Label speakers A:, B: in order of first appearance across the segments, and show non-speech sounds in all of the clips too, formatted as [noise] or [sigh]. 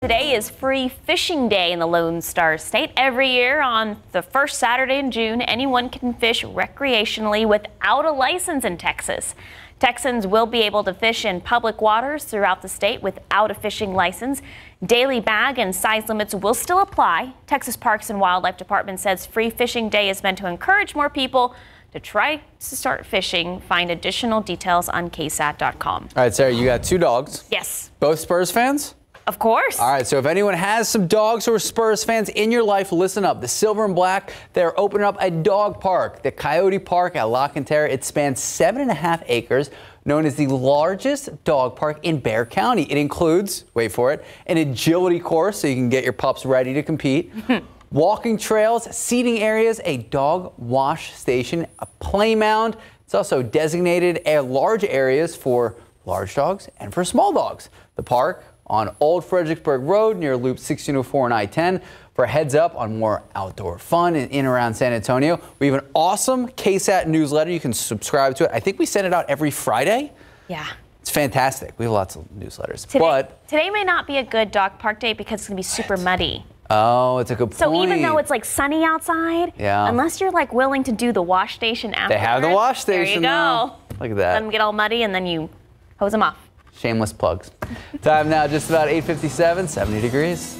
A: Today is Free Fishing Day in the Lone Star State. Every year on the first Saturday in June, anyone can fish recreationally without a license in Texas. Texans will be able to fish in public waters throughout the state without a fishing license. Daily bag and size limits will still apply. Texas Parks and Wildlife Department says Free Fishing Day is meant to encourage more people to try to start fishing. Find additional details on ksat.com.
B: All right, Sarah, you got two dogs.
A: Yes.
B: Both Spurs fans?
A: Of course.
B: All right, so if anyone has some dogs or Spurs fans in your life, listen up. The Silver and Black, they're opening up a dog park, the Coyote Park at La Cantera. It spans seven and a half acres, known as the largest dog park in Bexar County. It includes, wait for it, an agility course so you can get your pups ready to compete. [laughs] Walking trails, seating areas, a dog wash station, a play mound. It's also designated a large areas for large dogs and for small dogs. The park on Old Fredericksburg Road near Loop 1604 and I-10 for a heads up on more outdoor fun in, in around San Antonio. We have an awesome KSAT newsletter. You can subscribe to it. I think we send it out every Friday.
A: Yeah.
B: It's fantastic. We have lots of newsletters.
A: Today,
B: but
A: today may not be a good dog park day because it's going to be super muddy.
B: Oh, it's a good point.
A: So even though it's like sunny outside,
B: Yeah.
A: unless you're like willing to do the wash station after,
B: they have the wash station.
A: There you go.
B: now. Look at that.
A: Let them get all muddy and then you hose them off.
B: Shameless plugs. Time now, just about 8:57, 70 degrees.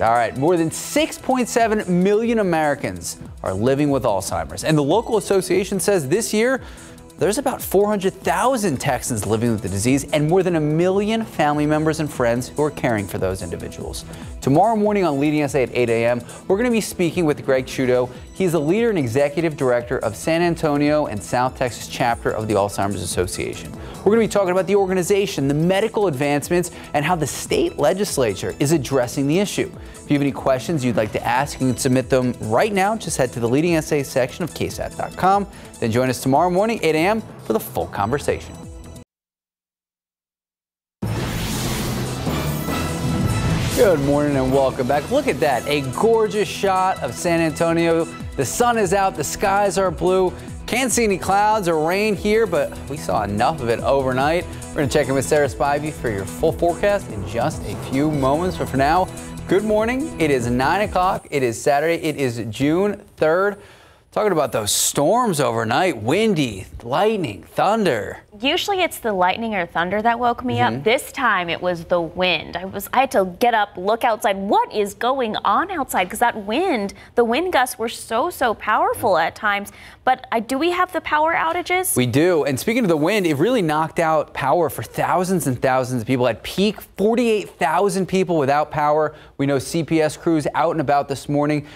B: All right, more than 6.7 million Americans are living with Alzheimer's, and the local association says this year there's about 400,000 Texans living with the disease and more than a million family members and friends who are caring for those individuals. Tomorrow morning on Leading SA at 8 a.m., we're going to be speaking with Greg Shudo. He's the leader and executive director of San Antonio and South Texas chapter of the Alzheimer's Association. We're going to be talking about the organization, the medical advancements, and how the state legislature is addressing the issue. If you have any questions you'd like to ask, you can submit them right now. Just head to the Leading SA section of ksat.com. Then join us tomorrow morning, 8 a.m., for the full conversation. Good morning and welcome back. Look at that, a gorgeous shot of San Antonio. The sun is out, the skies are blue. Can't see any clouds or rain here, but we saw enough of it overnight. We're gonna check in with Sarah Spivey for your full forecast in just a few moments. But for now, good morning. It is nine o'clock. It is Saturday. It is June 3rd. Talking about those storms overnight, windy, lightning, thunder.
A: Usually it's the lightning or thunder that woke me
B: Mm-hmm.
A: up. This time it was the wind. I was I had to get up, look outside. What is going on outside? Because that wind, the wind gusts were so so powerful at times. But I, do we have the power outages?
B: We do. And speaking of the wind, it really knocked out power for thousands and thousands of people. At peak, 48,000 people without power. We know CPS crews out and about this morning.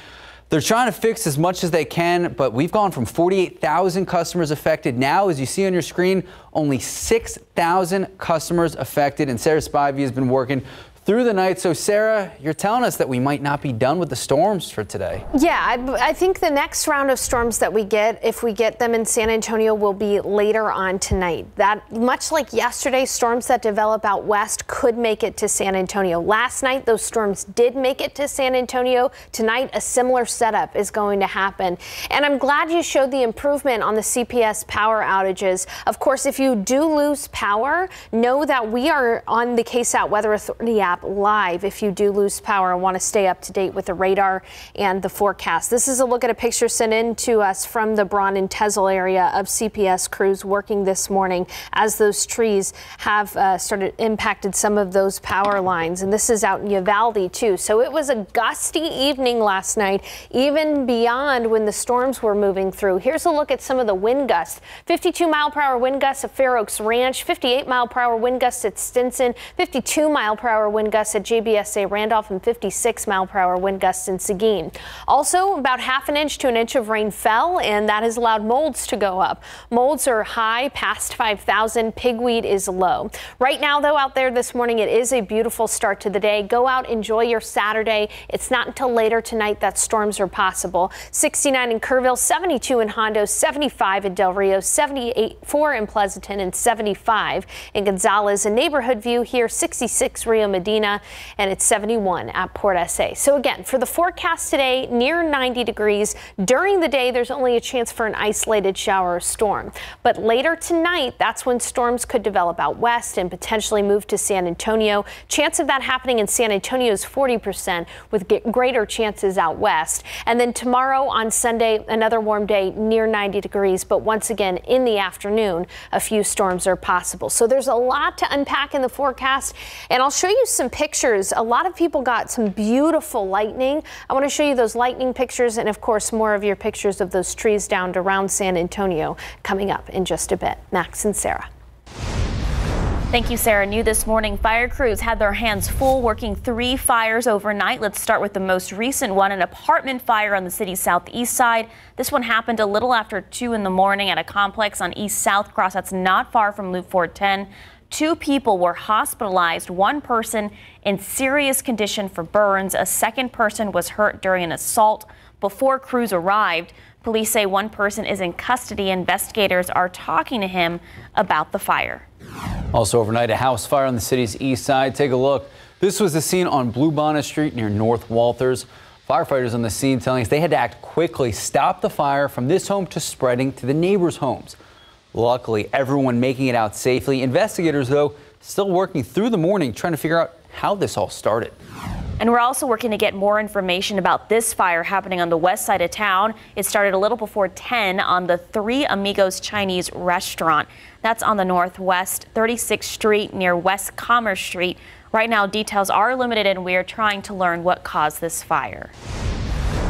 B: They're trying to fix as much as they can, but we've gone from 48,000 customers affected. Now, as you see on your screen, only 6,000 customers affected. And Sarah Spivey has been working through the night. So, Sarah, you're telling us that we might not be done with the storms for today.
C: Yeah, I, I think the next round of storms that we get, if we get them in San Antonio, will be later on tonight. That much like yesterday, storms that develop out west could make it to San Antonio. Last night, those storms did make it to San Antonio. Tonight, a similar setup is going to happen. And I'm glad you showed the improvement on the CPS power outages. Of course, if you do lose power, know that we are on the KSAT Weather Authority app live if you do lose power and want to stay up to date with the radar and the forecast. This is a look at a picture sent in to us from the Braun and Tezel area of CPS crews working this morning as those trees have uh, started impacted some of those power lines. And this is out in Uvalde too. So it was a gusty evening last night, even beyond when the storms were moving through. Here's a look at some of the wind gusts. 52 mile per hour wind gusts at Fair Oaks Ranch, 58 mile per hour wind gusts at Stinson, 52 mile per hour wind gusts at JBSA Randolph, and 56 mile per hour wind gusts in Seguin. Also, about half an inch to an inch of rain fell, and that has allowed molds to go up. Molds are high, past 5,000. Pigweed is low. Right now, though, out there this morning, it is a beautiful start to the day. Go out, enjoy your Saturday. It's not until later tonight that storms are possible. 69 in Kerrville, 72 in Hondo, 75 in Del Rio, 78 4 in Pleasanton, and 75 in Gonzales. A neighborhood view here, 66 Rio Medina. Pasadena, and it's 71 at Port SA. So again, for the forecast today, near 90 degrees. During the day, there's only a chance for an isolated shower or storm. But later tonight, that's when storms could develop out west and potentially move to San Antonio. Chance of that happening in San Antonio is 40% with greater chances out west. And then tomorrow on Sunday, another warm day near 90 degrees, but once again in the afternoon, a few storms are possible. So there's a lot to unpack in the forecast, and I'll show you some pictures. A lot of people got some beautiful lightning. I want to show you those lightning pictures and, of course, more of your pictures of those trees downed around San Antonio coming up in just a bit. Max and Sarah.
A: Thank you, Sarah. New this morning, fire crews had their hands full working three fires overnight. Let's start with the most recent one, an apartment fire on the city's southeast side. This one happened a little after 2 in the morning at a complex on East South Cross that's not far from Loop 410. Two people were hospitalized, one person in serious condition for burns. A second person was hurt during an assault before crews arrived. Police say one person is in custody. Investigators are talking to him about the fire.
B: Also overnight, a house fire on the city's east side. Take a look. This was the scene on Bluebonnet Street near North Walters. Firefighters on the scene telling us they had to act quickly, stop the fire from this home to spreading to the neighbors' homes. Luckily, everyone making it out safely. Investigators, though, still working through the morning trying to figure out how this all started.
A: And we're also working to get more information about this fire happening on the west side of town. It started a little before 10 on the Three Amigos Chinese restaurant. That's on the northwest 36th Street near West Commerce Street. Right now, details are limited and we are trying to learn what caused this fire.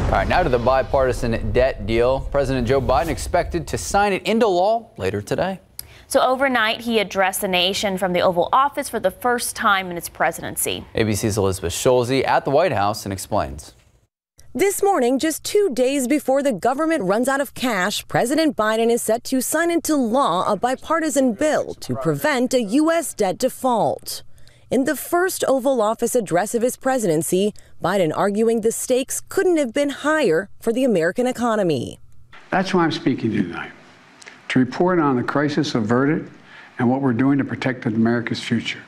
B: All right, now to the bipartisan debt deal. President Joe Biden expected to sign it into law later today.
A: So overnight, he addressed the nation from the Oval Office for the first time in its presidency.
B: ABC's Elizabeth Schulze at the White House and explains.
D: This morning, just two days before the government runs out of cash, President Biden is set to sign into law a bipartisan bill to prevent a U.S. debt default. In the first Oval Office address of his presidency, Biden arguing the stakes couldn't have been higher for the American economy.
E: That's why I'm speaking to you tonight to report on the crisis averted and what we're doing to protect America's future.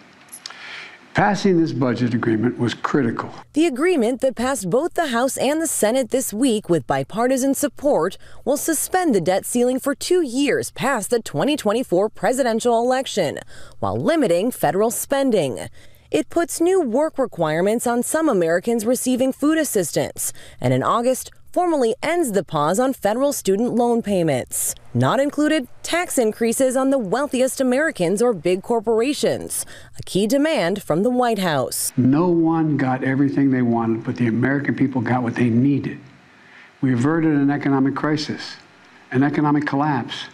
E: Passing this budget agreement was critical.
D: The agreement that passed both the House and the Senate this week with bipartisan support will suspend the debt ceiling for two years past the 2024 presidential election while limiting federal spending. It puts new work requirements on some Americans receiving food assistance. And in August, formally ends the pause on federal student loan payments. Not included, tax increases on the wealthiest Americans or big corporations, a key demand from the White House.
E: No one got everything they wanted, but the American people got what they needed. We averted an economic crisis, an economic collapse.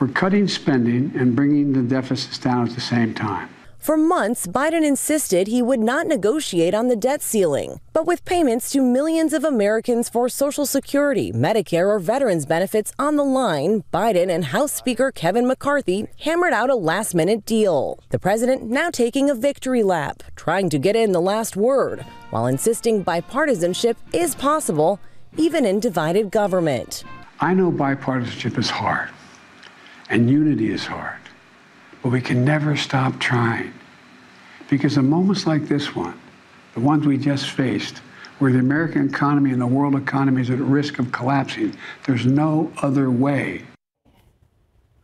E: We're cutting spending and bringing the deficits down at the same time.
D: For months, Biden insisted he would not negotiate on the debt ceiling. But with payments to millions of Americans for Social Security, Medicare, or veterans benefits on the line, Biden and House Speaker Kevin McCarthy hammered out a last minute deal. The president now taking a victory lap, trying to get in the last word, while insisting bipartisanship is possible, even in divided government.
E: I know bipartisanship is hard, and unity is hard. But we can never stop trying. Because in moments like this one, the ones we just faced, where the American economy and the world economy is at risk of collapsing, there's no other way.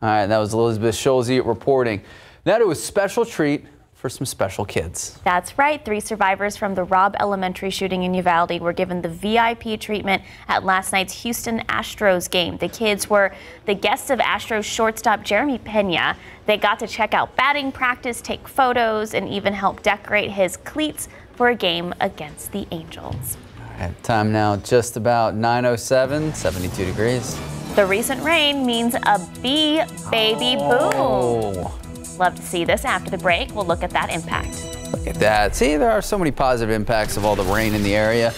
B: All right, that was Elizabeth Schulze reporting. Now to a special treat for some special kids.
A: That's right. Three survivors from the Robb Elementary shooting in Uvalde were given the VIP treatment at last night's Houston Astros game. The kids were the guests of Astros shortstop Jeremy Pena. They got to check out batting practice, take photos, and even help decorate his cleats for a game against the Angels.
B: Right, time now just about 907, 72 degrees.
A: The recent rain means a bee baby oh. boom. Love to see this after the break. We'll look at that impact.
B: Look at that. See, there are so many positive impacts of all the rain in the area.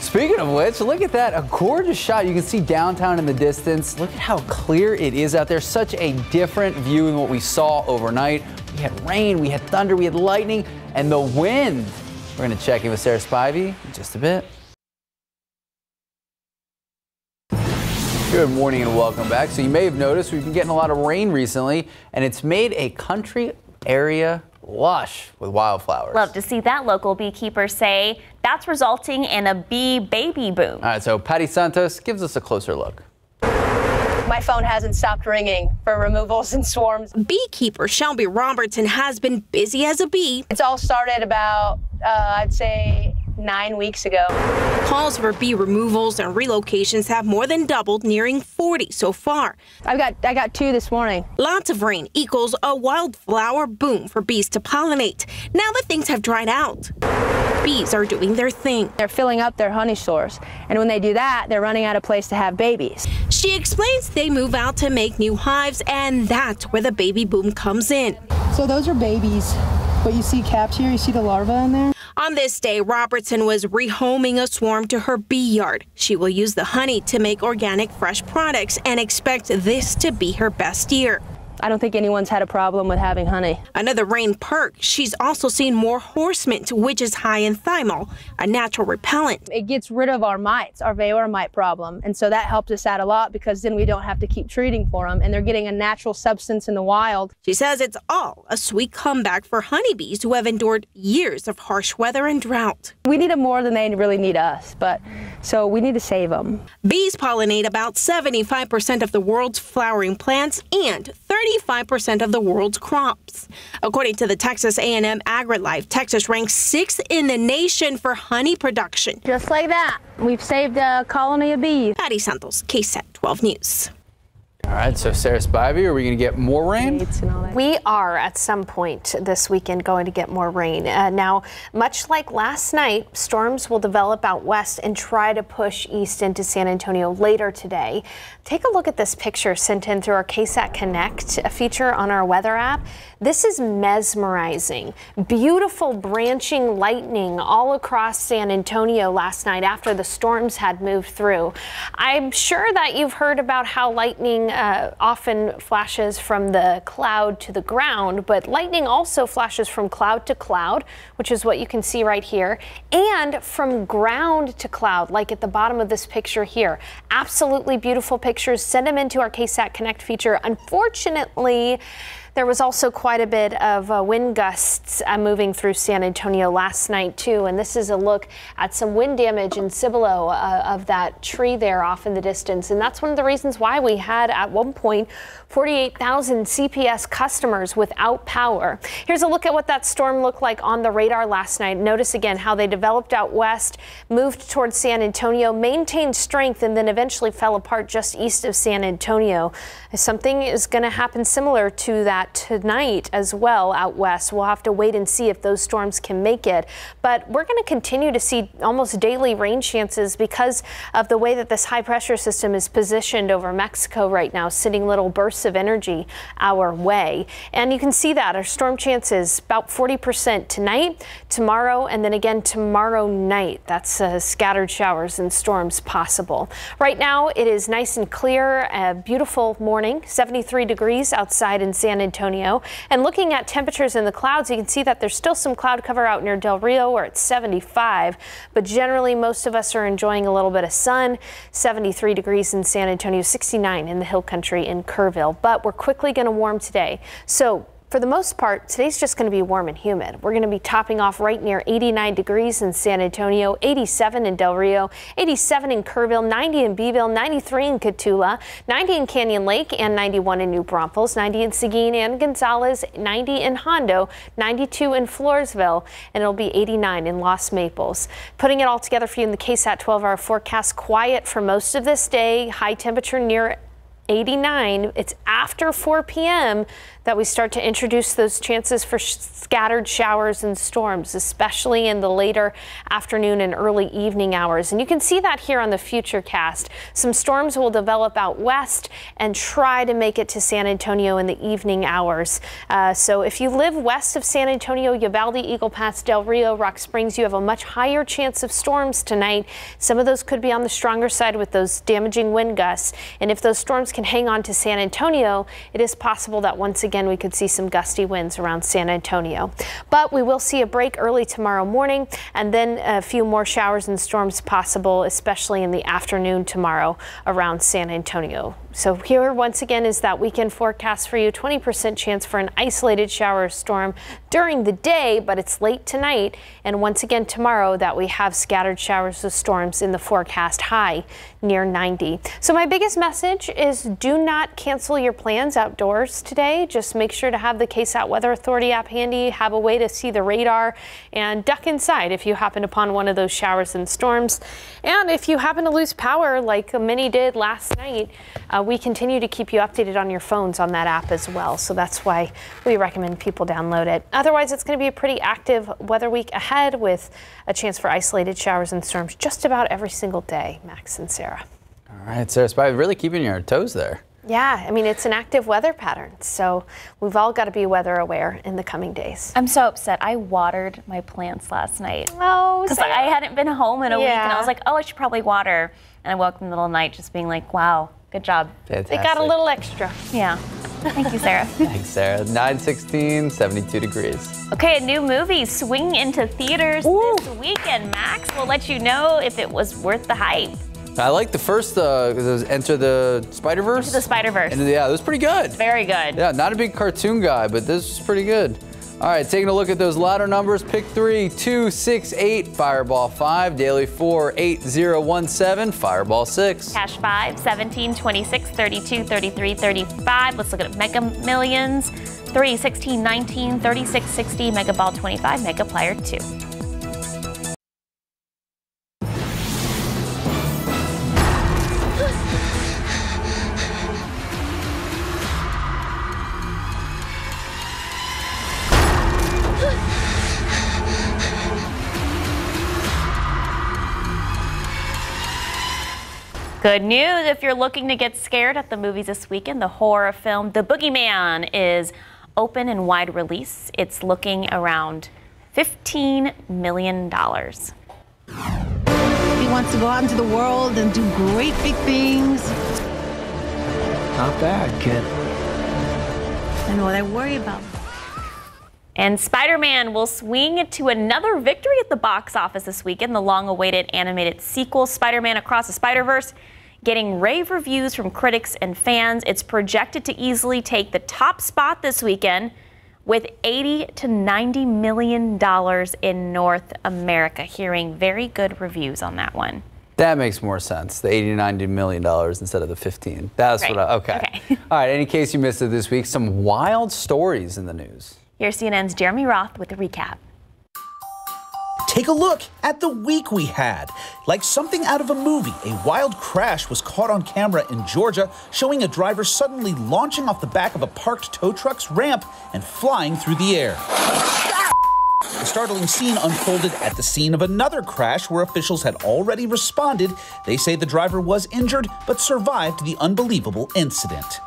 B: Speaking of which, look at that. A gorgeous shot. You can see downtown in the distance. Look at how clear it is out there. Such a different view than what we saw overnight. We had rain, we had thunder, we had lightning, and the wind. We're going to check in with Sarah Spivey in just a bit. Good morning and welcome back. So you may have noticed we've been getting a lot of rain recently and it's made a country area lush with wildflowers.
A: Love to see that. Local beekeepers say that's resulting in a bee baby boom.
B: All right, so Patty Santos gives us a closer look.
F: My phone hasn't stopped ringing for removals and swarms.
G: Beekeeper Shelby Robertson has been busy as a bee.
F: It's all started about, uh, I'd say, nine weeks ago.
G: Calls for bee removals and relocations have more than doubled, nearing 40 so far.
F: I've got I got two this morning.
G: Lots of rain equals a wildflower boom for bees to pollinate. Now that things have dried out, bees are doing their thing.
F: They're filling up their honey stores, and when they do that, they're running out of place to have babies.
G: She explains they move out to make new hives, and that's where the baby boom comes in.
H: So those are babies. But you see caps here, you see the larva in there?
G: On this day, Robertson was rehoming a swarm to her bee yard. She will use the honey to make organic fresh products and expects this to be her best year.
F: I don't think anyone's had a problem with having honey.
G: Another rain perk, she's also seen more horse mint, which is high in thymol, a natural repellent.
F: It gets rid of our mites, our Varroa mite problem. And so that helps us out a lot because then we don't have to keep treating for them and they're getting a natural substance in the wild.
G: She says it's all a sweet comeback for honeybees who have endured years of harsh weather and drought.
F: We need them more than they really need us, but so we need to save them.
G: Bees pollinate about 75% of the world's flowering plants and 35% of the world's crops. According to the Texas A&M AgriLife, Texas ranks sixth in the nation for honey production.
F: Just like that, we've saved a colony of bees.
G: Patty Santos, KSAT 12 News.
B: All right, so Sarah Spivey, are we going to get more rain?
C: We are at some point this weekend going to get more rain. Uh, now, much like last night, storms will develop out west and try to push east into San Antonio later today. Take a look at this picture sent in through our KSAT Connect feature on our weather app. This is mesmerizing. Beautiful branching lightning all across San Antonio last night after the storms had moved through. I'm sure that you've heard about how lightning uh, often flashes from the cloud to the ground, but lightning also flashes from cloud to cloud, which is what you can see right here, and from ground to cloud, like at the bottom of this picture here. Absolutely beautiful pictures. Send them into our KSAT Connect feature. Unfortunately, there was also quite a bit of uh, wind gusts uh, moving through San Antonio last night, too. And this is a look at some wind damage in Cibolo uh, of that tree there off in the distance. And that's one of the reasons why we had at one point 48,000 CPS customers without power. Here's a look at what that storm looked like on the radar last night. Notice again how they developed out west, moved towards San Antonio, maintained strength, and then eventually fell apart just east of San Antonio. Something is going to happen similar to that tonight as well out west. We'll have to wait and see if those storms can make it. But we're going to continue to see almost daily rain chances because of the way that this high pressure system is positioned over Mexico right now, sending little bursts of energy our way. And you can see that our storm chances about 40% tonight, tomorrow, and then again tomorrow night. That's uh, scattered showers and storms possible. Right now it is nice and clear, a beautiful morning, 73 degrees outside in San Antonio. And looking at temperatures in the clouds, you can see that there's still some cloud cover out near Del Rio where it's 75, but generally most of us are enjoying a little bit of sun, 73 degrees in San Antonio, 69 in the hill country in Kerrville. But we're quickly going to warm today. So for the most part, today's just going to be warm and humid. We're going to be topping off right near 89 degrees in San Antonio, 87 in Del Rio, 87 in Kerrville, 90 in Beeville, 93 in Cotulla, 90 in Canyon Lake, and 91 in New Braunfels, 90 in Seguin and Gonzales, 90 in Hondo, 92 in Floresville, and it'll be 89 in Lost Maples. Putting it all together for you in the KSAT 12-hour forecast, quiet for most of this day, high temperature near 89. It's after 4 p.m. that we start to introduce those chances for sh scattered showers and storms, especially in the later afternoon and early evening hours. And you can see that here on the future cast. Some storms will develop out west and try to make it to San Antonio in the evening hours. Uh, so if you live west of San Antonio, Uvalde, Eagle Pass, Del Rio, Rock Springs, you have a much higher chance of storms tonight. Some of those could be on the stronger side with those damaging wind gusts. And if those storms can hang on to San Antonio, it is possible that once again we could see some gusty winds around San Antonio. But we will see a break early tomorrow morning and then a few more showers and storms possible, especially in the afternoon tomorrow around San Antonio. So here once again is that weekend forecast for you. 20% chance for an isolated shower or storm during the day, but it's late tonight. And once again tomorrow that we have scattered showers or storms in the forecast high near 90. So my biggest message is do not cancel your plans outdoors today. Just make sure to have the KSAT Weather Authority app handy, have a way to see the radar and duck inside if you happen upon one of those showers and storms. And if you happen to lose power like many did last night, uh, we continue to keep you updated on your phones on that app as well. So that's why we recommend people download it. Otherwise, it's going to be a pretty active weather week ahead with a chance for isolated showers and storms just about every single day, Max and Sarah.
B: All right, Sarah Spy, really keeping your toes there.
C: Yeah, I mean, it's an active weather pattern. So we've all got to be weather aware in the coming days.
A: I'm so upset. I watered my plants last night.
C: Oh,
A: Because I hadn't been home in a week and I was like, oh, I should probably water. And I woke up in the middle of the night just being like, wow, good job.
B: Fantastic.
C: They got a little extra.
A: Yeah. Thank you, Sarah. [laughs]
B: Thanks, Sarah. 916, 72 degrees.
A: Okay, a new movie swinging into theaters this weekend. Max will let you know if it was worth the hype.
B: I like the first, uh, it was Into the Spider Verse.
A: The Spider Verse.
B: And yeah, it was pretty good.
A: Very good.
B: Yeah, not a big cartoon guy, but this is pretty good. All right, taking a look at those ladder numbers. Pick three, two, six, eight, Fireball five, Daily four, eight, zero, one, seven, Fireball six.
A: Cash 5, 17, 26, 32, 33, 35. Let's look at Mega Millions. 3, 16, 19, 36, 60, Mega Ball 25, Megaplier 2. Good news if you're looking to get scared at the movies this weekend, the horror film The Boogeyman is open and wide release. It's looking around $15 million.
H: He wants to go out into the world and do great big things.
I: Not bad, kid.
H: I know what I worry about.
A: And Spider Man will swing to another victory at the box office this weekend. The long awaited animated sequel, Spider Man Across the Spider Verse, getting rave reviews from critics and fans. It's projected to easily take the top spot this weekend with 80 to 90 million dollars in North America. Hearing very good reviews on that one.
B: That makes more sense. The 80 to 90 million dollars instead of the 15. That's
A: Right.
B: what I, okay.
A: Okay. [laughs]
B: All right, in case you missed it this week, some wild stories in the news.
A: Here's CNN's Jeremy Roth with the recap.
J: Take a look at the week we had. Like something out of a movie, a wild crash was caught on camera in Georgia, showing a driver suddenly launching off the back of a parked tow truck's ramp and flying through the air. The startling scene unfolded at the scene of another crash where officials had already responded. They say the driver was injured but survived the unbelievable incident.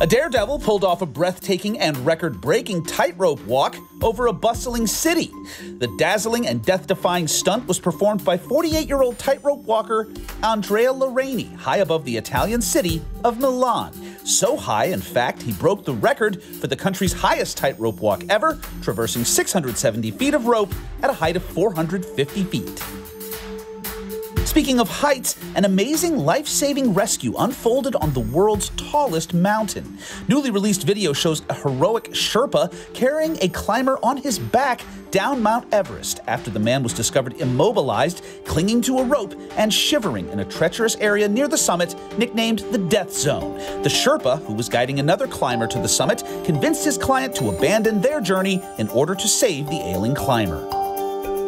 J: A daredevil pulled off a breathtaking and record breaking tightrope walk over a bustling city. The dazzling and death defying stunt was performed by 48 year old tightrope walker Andrea Loreni high above the Italian city of Milan. So high, in fact, he broke the record for the country's highest tightrope walk ever, traversing 670 feet of rope at a height of 450 feet. Speaking of heights, an amazing life saving rescue unfolded on the world's tallest mountain. Newly released video shows a heroic Sherpa carrying a climber on his back down Mount Everest after the man was discovered immobilized, clinging to a rope, and shivering in a treacherous area near the summit nicknamed the Death Zone. The Sherpa, who was guiding another climber to the summit, convinced his client to abandon their journey in order to save the ailing climber.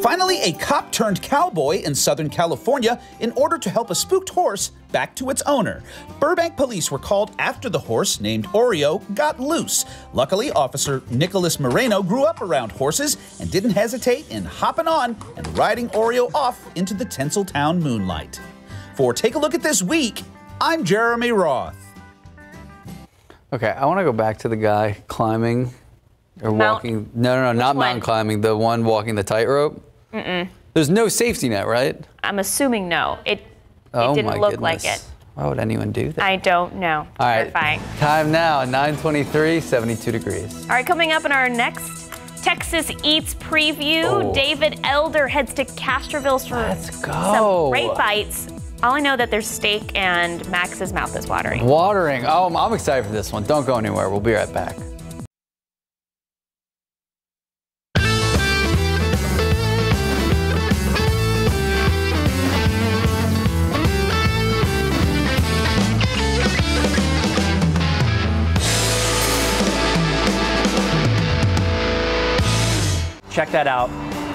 J: Finally, a cop turned cowboy in Southern California in order to help a spooked horse back to its owner. Burbank police were called after the horse, named Oreo, got loose. Luckily, Officer Nicholas Moreno grew up around horses and didn't hesitate in hopping on and riding Oreo off into the Tinseltown moonlight. For Take a Look at This Week, I'm Jeremy Roth.
B: Okay, I want to go back to the guy climbing or
A: Mount-
B: walking. No, no, no, not
A: one?
B: mountain climbing. The one walking the tightrope.
A: Mm-mm.
B: There's no safety net, right?
A: I'm assuming no. It,
B: oh
A: it didn't look like it.
B: Why would anyone do that?
A: I don't know.
B: All right,
A: Terrifying.
B: time now, 9:23, 72 degrees.
A: All right, coming up in our next Texas Eats preview,
B: Oh.
A: David Elder heads to Castroville for
B: Let's
A: some great bites All I know that there's steak and Max's mouth is watering.
B: Watering. Oh, I'm excited for this one. Don't go anywhere. We'll be right back.
K: That out.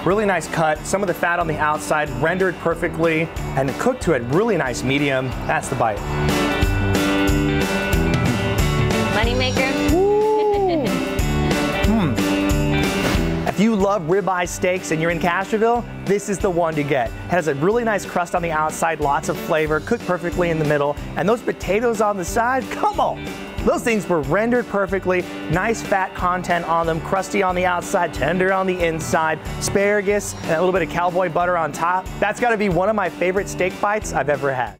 K: Really nice cut. Some of the fat on the outside rendered perfectly and cooked to a really nice medium. That's the bite.
A: Moneymaker. [laughs]
K: Hmm. If you love ribeye steaks and you're in Castroville, this is the one to get. It has a really nice crust on the outside, lots of flavor, cooked perfectly in the middle, and those potatoes on the side, come on. Those things were rendered perfectly, nice fat content on them, crusty on the outside, tender on the inside, asparagus, and a little bit of cowboy butter on top. That's gotta be one of my favorite steak bites I've ever had.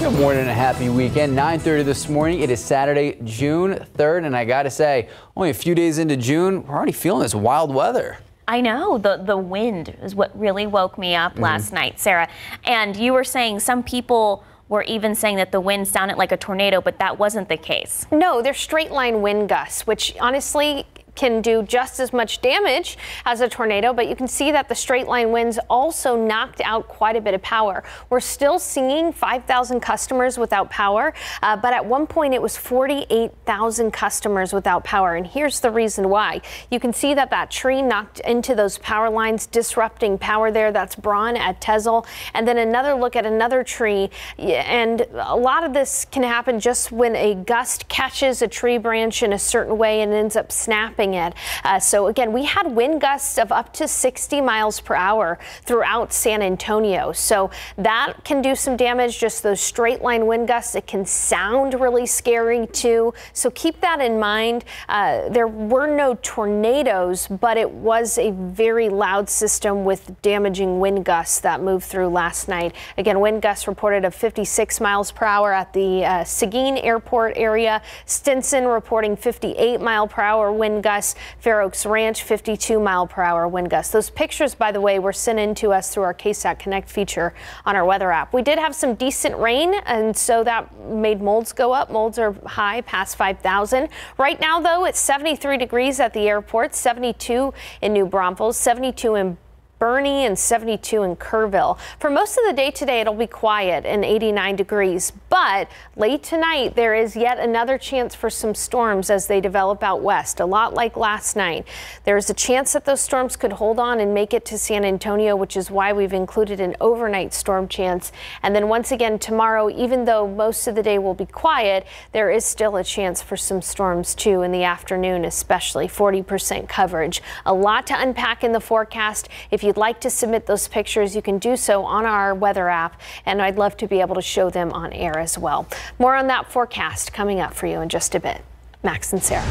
B: Good morning and a happy weekend. 9.30 this morning. It is Saturday, June 3rd, and I gotta say, only a few days into June, we're already feeling this wild weather.
A: I know the the wind is what really woke me up mm -hmm. last night, Sarah. And you were saying some people were even saying that the wind sounded like a tornado, but that wasn't the case.
C: No, they're straight line wind gusts, which honestly can do just as much damage as a tornado, but you can see that the straight line winds also knocked out quite a bit of power. We're still seeing 5,000 customers without power, uh, but at one point it was 48,000 customers without power. And here's the reason why. You can see that that tree knocked into those power lines, disrupting power there. That's Braun at Tezel. And then another look at another tree. And a lot of this can happen just when a gust catches a tree branch in a certain way and ends up snapping it. Uh, so again, we had wind gusts of up to 60 miles per hour throughout San Antonio. So that can do some damage, just those straight line wind gusts. It can sound really scary too. So keep that in mind. Uh, there were no tornadoes, but it was a very loud system with damaging wind gusts that moved through last night. Again, wind gusts reported of 56 miles per hour at the uh, Seguin Airport area. Stinson reporting 58 mile per hour wind gusts gusts. Fair Oaks Ranch, 52 mile per hour wind gusts. Those pictures, by the way, were sent in to us through our KSAT Connect feature on our weather app. We did have some decent rain, and so that made molds go up. Molds are high, past 5,000. Right now, though, it's 73 degrees at the airport, 72 in New Braunfels, 72 in Boerne and 72 in Kerrville. For most of the day today, it'll be quiet and 89 degrees, but late tonight, there is yet another chance for some storms as they develop out west, a lot like last night. There's a chance that those storms could hold on and make it to San Antonio, which is why we've included an overnight storm chance. And then once again tomorrow, even though most of the day will be quiet, there is still a chance for some storms too in the afternoon, especially 40% coverage. A lot to unpack in the forecast. If you you'd like to submit those pictures, you can do so on our weather app, and I'd love to be able to show them on air as well. More on that forecast coming up for you in just a bit. Max and Sarah.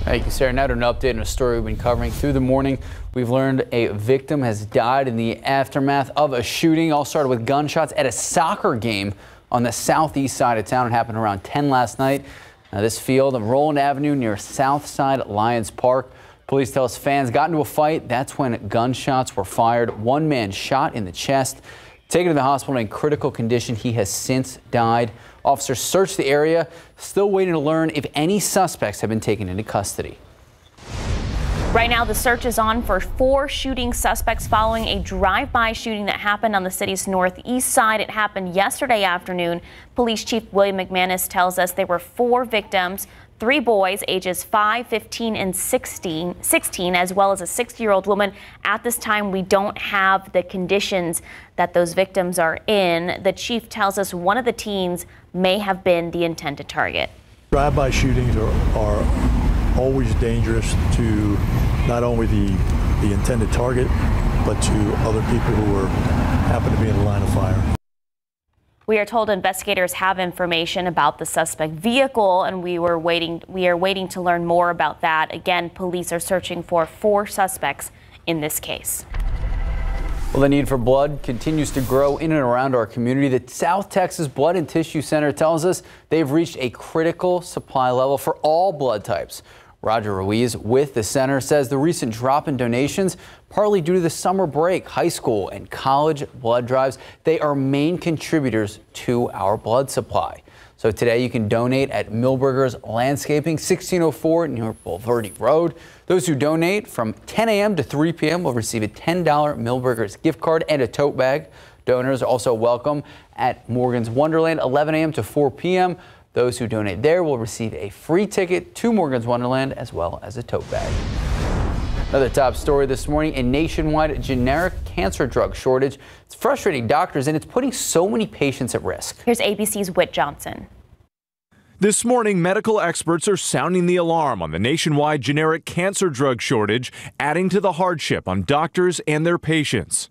B: Thank you, Sarah. Now to an update on a story we've been covering through the morning. We've learned a victim has died in the aftermath of a shooting. All started with gunshots at a soccer game on the southeast side of town. It happened around 10 last night. Now, this field on Roland Avenue near Southside Lions Park. Police tell us fans got into a fight. That's when gunshots were fired. One man shot in the chest, taken to the hospital in critical condition. He has since died. Officers searched the area, still waiting to learn if any suspects have been taken into custody.
A: Right now, the search is on for four shooting suspects following a drive-by shooting that happened on the city's northeast side. It happened yesterday afternoon. Police Chief William McManus tells us there were four victims three boys ages 5, 15, and 16, 16 as well as a 60 year old woman. At this time, we don't have the conditions that those victims are in. The chief tells us one of the teens may have been the intended target.
L: Drive-by shootings are, are always dangerous to not only the, the intended target, but to other people who are happen to be in the line of fire.
A: We are told investigators have information about the suspect vehicle, and we were waiting. We are waiting to learn more about that. Again, police are searching for four suspects in this case.
B: Well, the need for blood continues to grow in and around our community. The South Texas Blood and Tissue Center tells us they've reached a critical supply level for all blood types. Roger Ruiz with the center says the recent drop in donations partly due to the summer break, high school and college blood drives. They are main contributors to our blood supply. So today you can donate at Milberger's Landscaping, 1604 near Bulverde Road. Those who donate from 10 a.m. to 3 p.m. will receive a $10 Milberger's gift card and a tote bag. Donors are also welcome at Morgan's Wonderland, 11 a.m. to 4 p.m. Those who donate there will receive a free ticket to Morgan's Wonderland as well as a tote bag. Another top story this morning, a nationwide generic cancer drug shortage. It's frustrating doctors and it's putting so many patients at risk.
A: Here's ABC's Whit Johnson.
M: This morning, medical experts are sounding the alarm on the nationwide generic cancer drug shortage, adding to the hardship on doctors and their patients.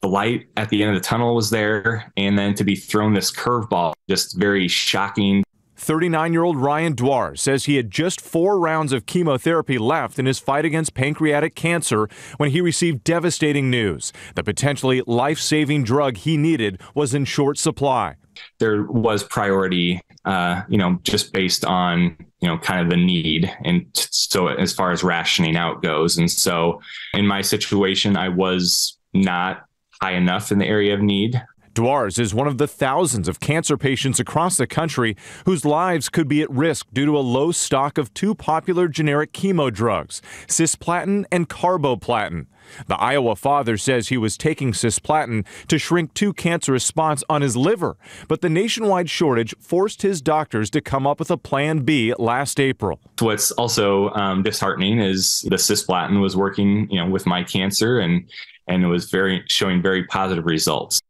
N: The light at the end of the tunnel was there, and then to be thrown this curveball, just very shocking
M: 39 year old Ryan Dwar says he had just four rounds of chemotherapy left in his fight against pancreatic cancer when he received devastating news. The potentially life saving drug he needed was in short supply.
N: There was priority, uh, you know, just based on, you know, kind of the need. And so as far as rationing out goes. And so in my situation, I was not high enough in the area of need.
M: Dwars is one of the thousands of cancer patients across the country whose lives could be at risk due to a low stock of two popular generic chemo drugs, cisplatin and carboplatin. The Iowa father says he was taking cisplatin to shrink two cancerous spots on his liver, but the nationwide shortage forced his doctors to come up with a plan B last April.
N: What's also um, disheartening is the cisplatin was working, you know, with my cancer and and it was very showing very positive results.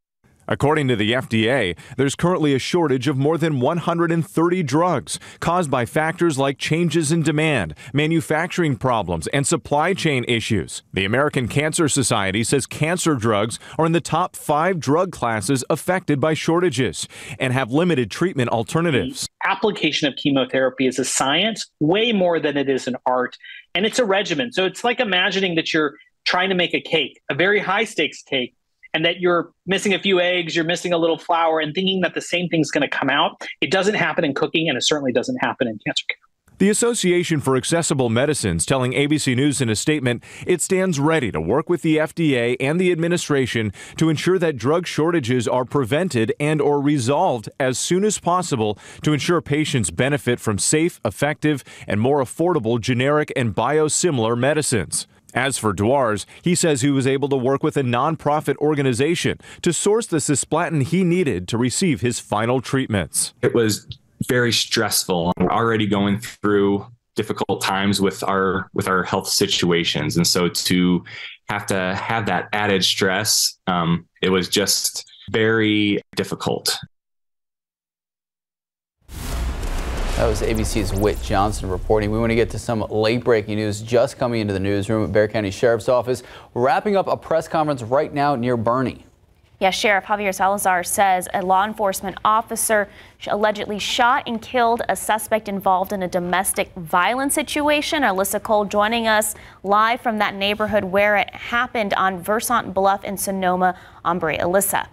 M: According to the FDA, there's currently a shortage of more than 130 drugs caused by factors like changes in demand, manufacturing problems, and supply chain issues. The American Cancer Society says cancer drugs are in the top five drug classes affected by shortages and have limited treatment alternatives.
O: The application of chemotherapy is a science way more than it is an art, and it's a regimen. So it's like imagining that you're trying to make a cake, a very high stakes cake and that you're missing a few eggs, you're missing a little flour, and thinking that the same thing's going to come out. It doesn't happen in cooking, and it certainly doesn't happen in cancer care.
M: The Association for Accessible Medicines telling ABC News in a statement it stands ready to work with the FDA and the administration to ensure that drug shortages are prevented and or resolved as soon as possible to ensure patients benefit from safe, effective, and more affordable generic and biosimilar medicines. As for Dwars, he says he was able to work with a nonprofit organization to source the cisplatin he needed to receive his final treatments.
N: It was very stressful. We're already going through difficult times with our with our health situations, and so to have to have that added stress, um, it was just very difficult.
B: That was ABC's Whit Johnson reporting. We want to get to some late breaking news just coming into the newsroom at Bexar County Sheriff's Office. wrapping up a press conference right now near Boerne.
A: Yes, Sheriff Javier Salazar says a law enforcement officer allegedly shot and killed a suspect involved in a domestic violence situation. Alyssa Cole joining us live from that neighborhood where it happened on Versant Bluff in Sonoma. Ombre, Alyssa.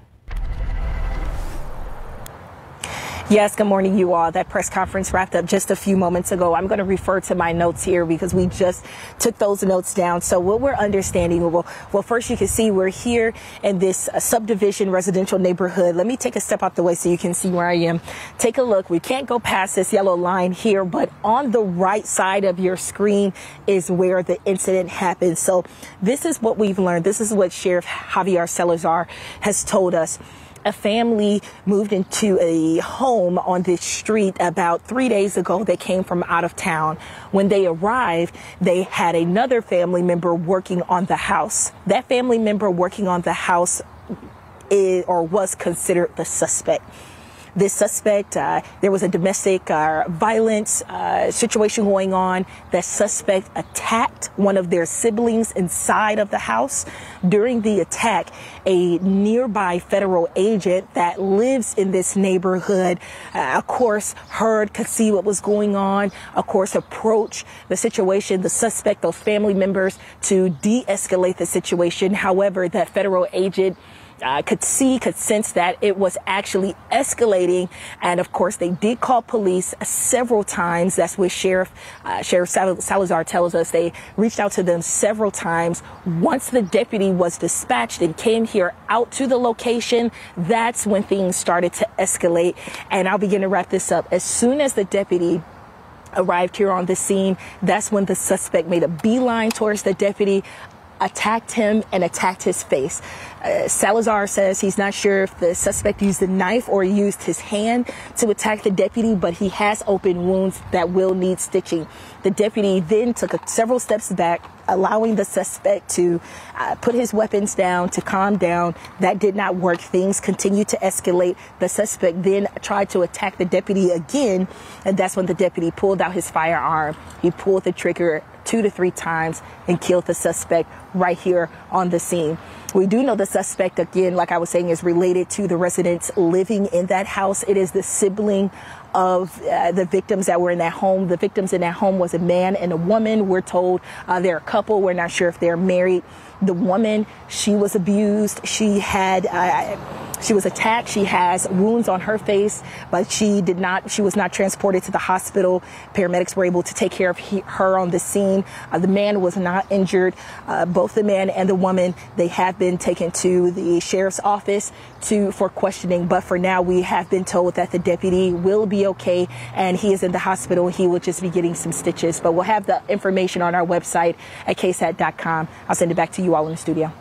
P: Yes, good morning, you all. That press conference wrapped up just a few moments ago. I'm going to refer to my notes here because we just took those notes down. So what we're understanding, well, well first you can see we're here in this uh, subdivision residential neighborhood. Let me take a step out the way so you can see where I am. Take a look. We can't go past this yellow line here, but on the right side of your screen is where the incident happened. So this is what we've learned. This is what Sheriff Javier Salazar has told us a family moved into a home on this street about three days ago. They came from out of town. When they arrived, they had another family member working on the house. That family member working on the house is, or was considered the suspect this suspect. Uh, there was a domestic uh, violence uh, situation going on. The suspect attacked one of their siblings inside of the house. During the attack, a nearby federal agent that lives in this neighborhood, uh, of course, heard, could see what was going on, of course, approached the situation, the suspect, those family members to de escalate the situation. However, that federal agent uh, could see, could sense that it was actually escalating. And of course, they did call police several times. That's what Sheriff uh, Sheriff Salazar tells us. They reached out to them several times. Once the deputy was dispatched and came here out to the location, that's when things started to escalate. And I'll begin to wrap this up. As soon as the deputy arrived here on the scene, that's when the suspect made a beeline towards the deputy attacked him and attacked his face. Uh, Salazar says he's not sure if the suspect used a knife or used his hand to attack the deputy, but he has open wounds that will need stitching. The deputy then took a, several steps back, allowing the suspect to uh, put his weapons down to calm down. That did not work. Things continued to escalate. The suspect then tried to attack the deputy again, and that's when the deputy pulled out his firearm. He pulled the trigger two to three times and killed the suspect right here on the scene. We do know the suspect, again, like I was saying, is related to the residents living in that house. It is the sibling of uh, the victims that were in that home. The victims in that home was a man and a woman. We're told uh, they're a couple. We're not sure if they're married. The woman, she was abused. She had, uh, she was attacked. She has wounds on her face, but she did not, she was not transported to the hospital. Paramedics were able to take care of he, her on the scene. Uh, the man was not injured. Uh, both the man and the woman, they have been taken to the sheriff's office to, for questioning. But for now, we have been told that the deputy will be okay and he is in the hospital. He will just be getting some stitches, but we'll have the information on our website at ksat.com. I'll send it back to you all in the studio.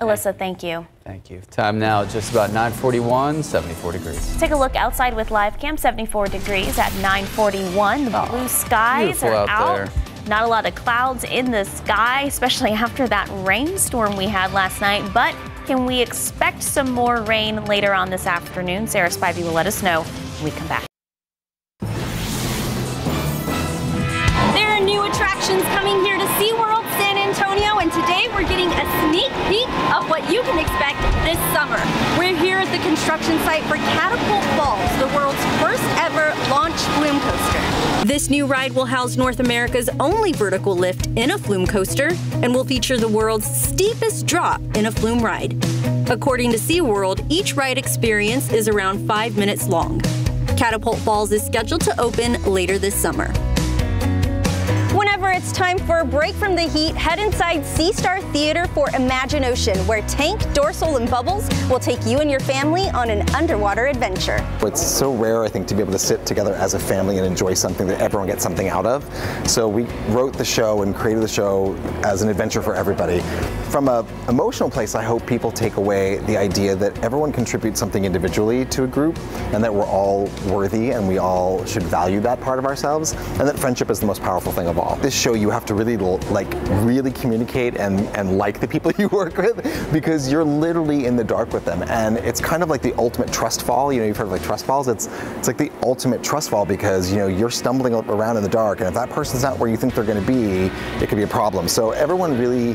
A: Alyssa, thank you.
B: Thank you. Time now just about 941, 74 degrees.
A: Take a look outside with live cam, 74 degrees at 941. The ah, blue skies are out. out Not a lot of clouds in the sky, especially after that rainstorm we had last night. But can we expect some more rain later on this afternoon? Sarah Spivey will let us know when we come back.
Q: The construction site for Catapult Falls, the world's first ever launch flume coaster. This new ride will house North America's only vertical lift in a flume coaster and will feature the world's steepest drop in a flume ride. According to SeaWorld, each ride experience is around five minutes long. Catapult Falls is scheduled to open later this summer. Whenever it's time for a break from the heat, head inside Sea Star Theater for Imagine Ocean, where Tank, Dorsal, and Bubbles will take you and your family on an underwater adventure.
R: It's so rare, I think, to be able to sit together as a family and enjoy something that everyone gets something out of. So we wrote the show and created the show as an adventure for everybody. From an emotional place, I hope people take away the idea that everyone contributes something individually to a group and that we're all worthy and we all should value that part of ourselves and that friendship is the most powerful thing of all. Show you have to really like really communicate and, and like the people [laughs] you work with because you're literally in the dark with them and it's kind of like the ultimate trust fall. You know, you've heard of like trust falls. It's it's like the ultimate trust fall because you know you're stumbling around in the dark and if that person's not where you think they're going to be, it could be a problem. So everyone really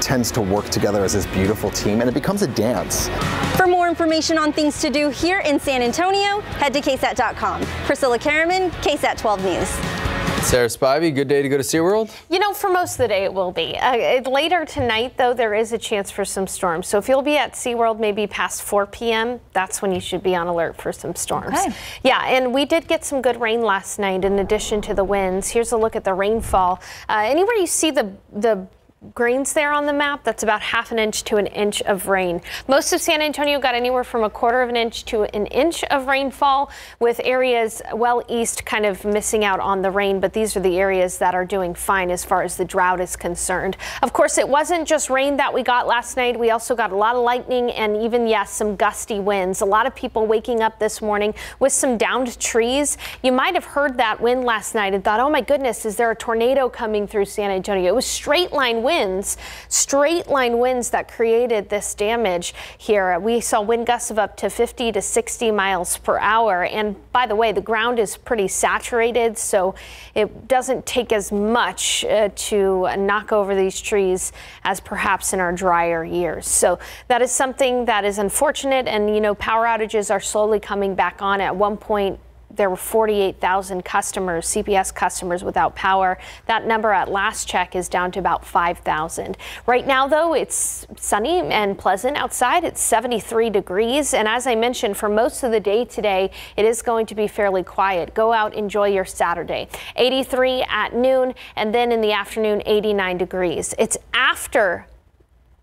R: tends to work together as this beautiful team and it becomes a dance.
Q: For more information on things to do here in San Antonio, head to ksat.com. Priscilla Karaman, KSAT 12 News.
B: Sarah Spivey, good day to go to SeaWorld?
C: You know, for most of the day it will be. Uh, later tonight, though, there is a chance for some storms. So if you'll be at SeaWorld maybe past 4 p.m., that's when you should be on alert for some storms. Okay. Yeah, and we did get some good rain last night in addition to the winds. Here's a look at the rainfall. Uh, anywhere you see the, the grains there on the map, that's about half an inch to an inch of rain. Most of San Antonio got anywhere from a quarter of an inch to an inch of rainfall, with areas well east kind of missing out on the rain, but these are the areas that are doing fine as far as the drought is concerned. Of course, it wasn't just rain that we got last night. We also got a lot of lightning and even, yes, some gusty winds. A lot of people waking up this morning with some downed trees. You might have heard that wind last night and thought, oh my goodness, is there a tornado coming through San Antonio? It was straight line wind winds, straight line winds that created this damage here. We saw wind gusts of up to 50 to 60 miles per hour. And by the way, the ground is pretty saturated, so it doesn't take as much uh, to knock over these trees as perhaps in our drier years. So that is something that is unfortunate. And, you know, power outages are slowly coming back on. At one point, there were 48,000 customers, CPS customers without power. That number at last check is down to about 5,000. Right now, though, it's sunny and pleasant outside. It's 73 degrees. And as I mentioned, for most of the day today, it is going to be fairly quiet. Go out, enjoy your Saturday. 83 at noon, and then in the afternoon, 89 degrees. It's after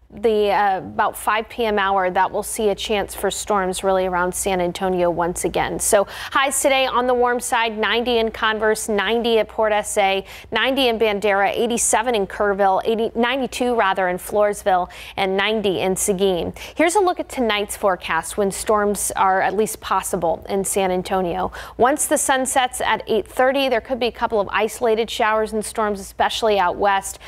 C: the uh, about 5 p.m. hour that we'll see a chance for storms really around San Antonio once again. So highs today on the warm side 90 in Converse, 90 at Port SA, 90 in Bandera, 87 in Kerrville, 80, 92 rather in Floresville, and 90 in Seguin. Here's a look at tonight's forecast when storms are at least possible in San Antonio. Once the sun sets at 8:30, there could be a couple of isolated showers and storms, especially out west.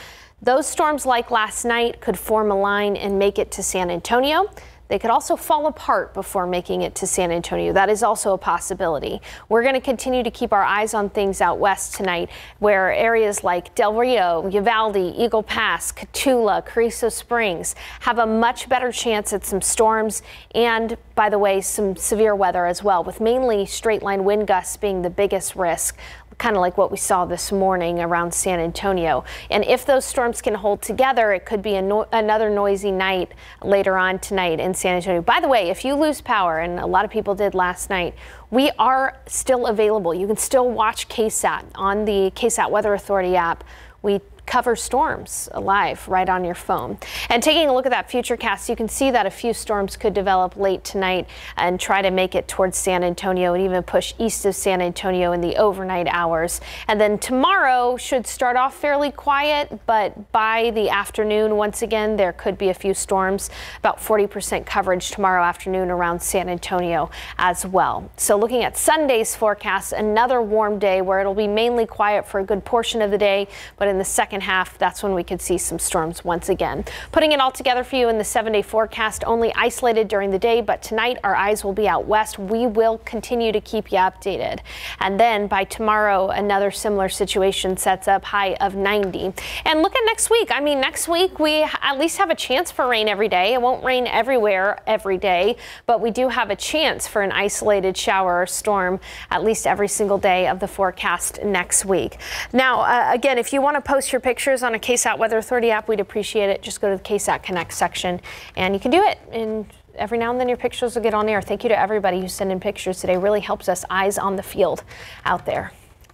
C: Those storms, like last night, could form a line and make it to San Antonio. They could also fall apart before making it to San Antonio. That is also a possibility. We're going to continue to keep our eyes on things out west tonight, where areas like Del Rio, Uvalde, Eagle Pass, Cotulla, Carrizo Springs have a much better chance at some storms and, by the way, some severe weather as well, with mainly straight line wind gusts being the biggest risk kind of like what we saw this morning around San Antonio. And if those storms can hold together, it could be no another noisy night later on tonight in San Antonio. By the way, if you lose power, and a lot of people did last night, we are still available. You can still watch KSAT on the KSAT Weather Authority app. We cover storms live right on your phone. And taking a look at that future cast, you can see that a few storms could develop late tonight and try to make it towards San Antonio and even push east of San Antonio in the overnight hours. And then tomorrow should start off fairly quiet, but by the afternoon, once again, there could be a few storms, about 40% coverage tomorrow afternoon around San Antonio as well. So looking at Sunday's forecast, another warm day where it'll be mainly quiet for a good portion of the day, but in the second second half, that's when we could see some storms once again. Putting it all together for you in the seven day forecast, only isolated during the day, but tonight our eyes will be out west. We will continue to keep you updated. And then by tomorrow, another similar situation sets up high of 90. And look at next week. I mean, next week we at least have a chance for rain every day. It won't rain everywhere every day, but we do have a chance for an isolated shower or storm at least every single day of the forecast next week. Now, uh, again, if you want to post your pictures on a KSAT Weather Authority app, we'd appreciate it. Just go to the KSAT Connect section and you can do it. And every now and then your pictures will get on air. Thank you to everybody who sent in pictures today. Really helps us eyes on the field out there.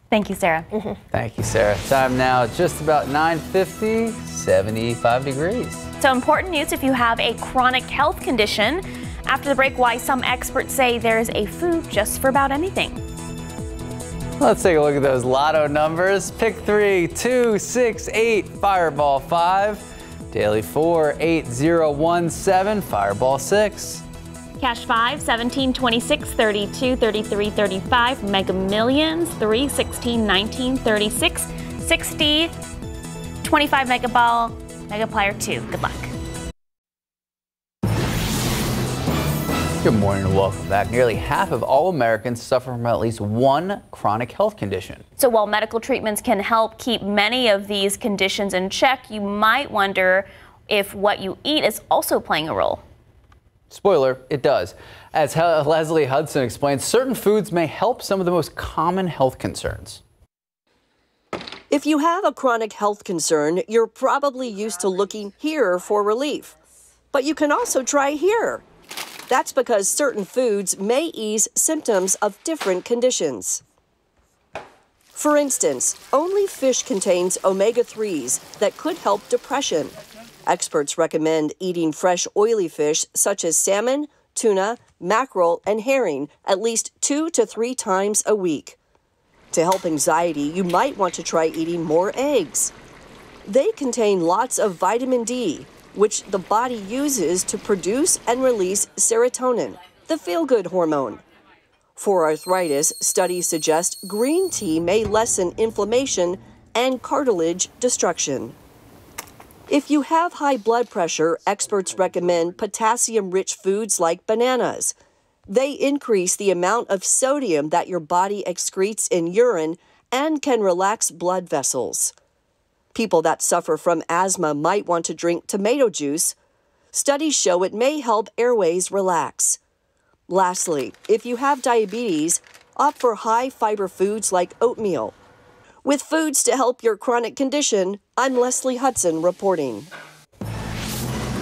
A: Thank you, Sarah.
C: Mm-hmm.
B: Thank you, Sarah. Time now just about 9:50, 75 degrees.
A: So important news if you have a chronic health condition. After the break, why some experts say there is a food just for about anything.
B: Let's take a look at those lotto numbers. Pick three, two, six, eight, Fireball five. Daily four, eight, zero, one, seven, Fireball six.
A: Cash 5, 17, 26, 32, 33, 35. Mega Millions 3, 16, 19, 36, 60, 25 Mega Ball, Megaplier 2. Good luck.
B: Good morning and welcome back. Nearly half of all Americans suffer from at least one chronic health condition.
A: So while medical treatments can help keep many of these conditions in check, you might wonder if what you eat is also playing a role.
B: Spoiler, it does. As Leslie Hudson explains, certain foods may help some of the most common health concerns.
S: If you have a chronic health concern, you're probably used to looking here for relief. But you can also try here. That's because certain foods may ease symptoms of different conditions. For instance, only fish contains omega 3s that could help depression. Experts recommend eating fresh oily fish such as salmon, tuna, mackerel, and herring at least two to three times a week. To help anxiety, you might want to try eating more eggs. They contain lots of vitamin D, which the body uses to produce and release serotonin, the feel good hormone. For arthritis, studies suggest green tea may lessen inflammation and cartilage destruction. If you have high blood pressure, experts recommend potassium rich foods like bananas. They increase the amount of sodium that your body excretes in urine and can relax blood vessels. People that suffer from asthma might want to drink tomato juice. Studies show it may help airways relax. Lastly, if you have diabetes, opt for high fiber foods like oatmeal. With foods to help your chronic condition, I'm Leslie Hudson reporting.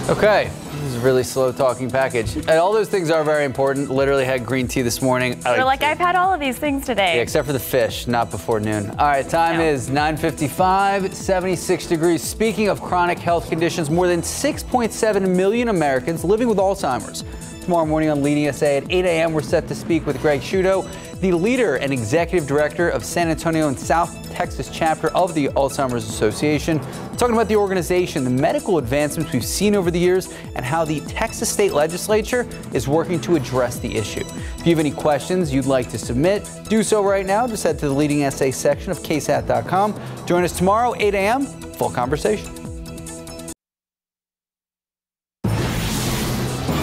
B: Okay, is a really slow talking package. And all those things are very important. Literally had green tea this morning. I
A: You're like, I've had all of these things today.
B: Yeah, except for the fish, not before noon. All right, time is 9:55, 76 degrees. Speaking of chronic health conditions, more than 6.7 million Americans living with Alzheimer's. Tomorrow morning on Leading SA at 8 a.m., we're set to speak with Greg Shudo, the leader and executive director of San Antonio and South Texas chapter of the Alzheimer's Association. talking about the organization, the medical advancements we've seen over the years, and how the Texas state legislature is working to address the issue. If you have any questions you'd like to submit, do so right now. Just head to the Leading SA section of ksat.com. Join us tomorrow, 8 a.m., full conversation.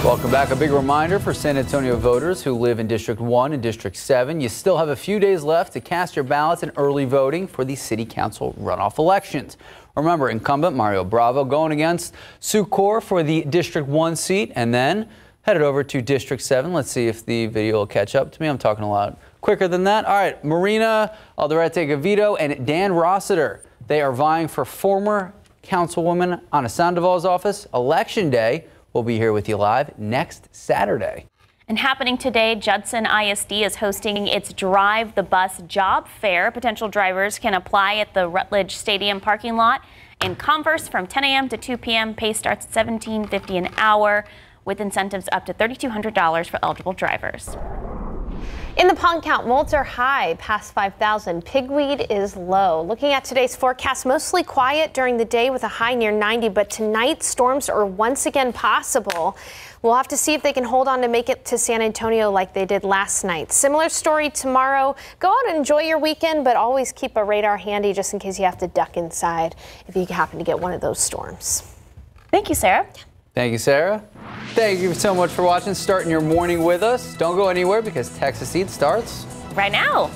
B: Welcome back. A big reminder for San Antonio voters who live in District 1 and District 7. You still have a few days left to cast your ballots in early voting for the City Council runoff elections. Remember, incumbent Mario Bravo going against Sue for the District 1 seat and then headed over to District 7. Let's see if the video will catch up to me. I'm talking a lot quicker than that. All right, Marina Alderete Gavito and Dan Rossiter. They are vying for former Councilwoman Ana Sandoval's office. Election day We'll be here with you live next Saturday.
A: And happening today, Judson ISD is hosting its Drive the Bus Job Fair. Potential drivers can apply at the Rutledge Stadium parking lot in Converse from 10 a.m. to 2 p.m. Pay starts at $17.50 an hour with incentives up to $3,200 for eligible drivers.
C: In the pollen count, molds are high, past 5,000. Pigweed is low. Looking at today's forecast, mostly quiet during the day with a high near 90, but tonight storms are once again possible. We'll have to see if they can hold on to make it to San Antonio like they did last night. Similar story tomorrow. Go out and enjoy your weekend, but always keep a radar handy just in case you have to duck inside if you happen to get one of those storms.
A: Thank you, Sarah.
B: Thank you, Sarah. Thank you so much for watching, starting your morning with us. Don't go anywhere because Texas Eat starts
A: right now.